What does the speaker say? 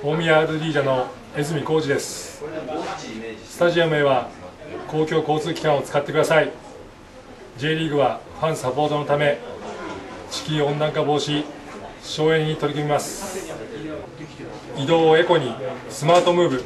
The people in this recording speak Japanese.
大宮アルディージャの江住浩二です。スタジアムへは公共交通機関を使ってください。J リーグはファンサポートのため地球温暖化防止省エネに取り組みます。移動をエコにスマートムーブ